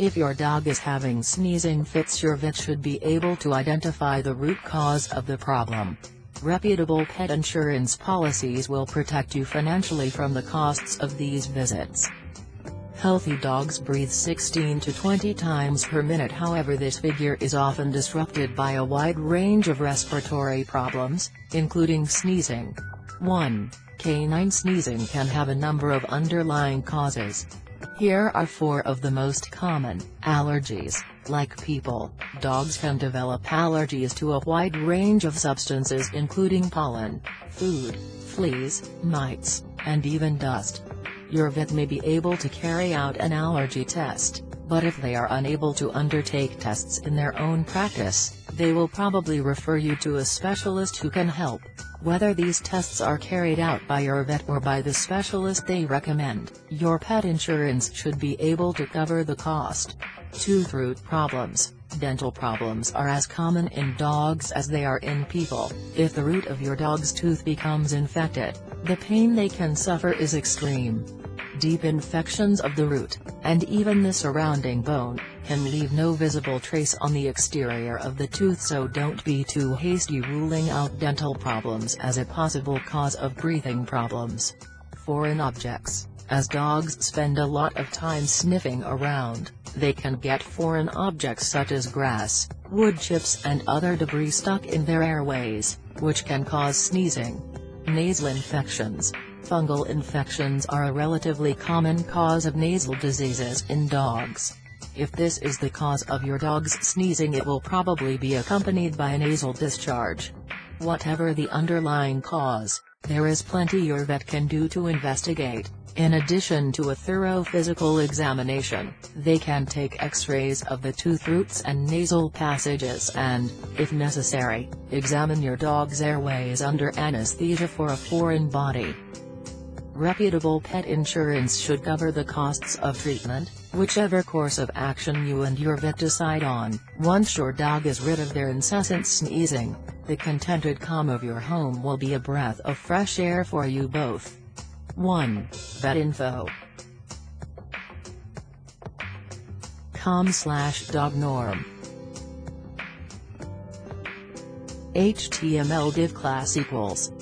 If your dog is having sneezing fits your vet should be able to identify the root cause of the problem. Reputable pet insurance policies will protect you financially from the costs of these visits. Healthy dogs breathe 16 to 20 times per minute however this figure is often disrupted by a wide range of respiratory problems, including sneezing. 1. Canine sneezing can have a number of underlying causes. Here are four of the most common, allergies. Like people, dogs can develop allergies to a wide range of substances including pollen, food, fleas, mites, and even dust. Your vet may be able to carry out an allergy test, but if they are unable to undertake tests in their own practice, they will probably refer you to a specialist who can help. Whether these tests are carried out by your vet or by the specialist they recommend, your pet insurance should be able to cover the cost. Tooth root problems Dental problems are as common in dogs as they are in people. If the root of your dog's tooth becomes infected, the pain they can suffer is extreme. Deep infections of the root, and even the surrounding bone, can leave no visible trace on the exterior of the tooth so don't be too hasty ruling out dental problems as a possible cause of breathing problems. Foreign objects as dogs spend a lot of time sniffing around, they can get foreign objects such as grass, wood chips and other debris stuck in their airways, which can cause sneezing. Nasal infections Fungal infections are a relatively common cause of nasal diseases in dogs. If this is the cause of your dog's sneezing it will probably be accompanied by a nasal discharge. Whatever the underlying cause, there is plenty your vet can do to investigate. In addition to a thorough physical examination, they can take x-rays of the tooth roots and nasal passages and, if necessary, examine your dog's airways under anesthesia for a foreign body. Reputable pet insurance should cover the costs of treatment, whichever course of action you and your vet decide on. Once your dog is rid of their incessant sneezing, the contented calm of your home will be a breath of fresh air for you both. 1. Vetinfo. com slash dognorm. HTML div class equals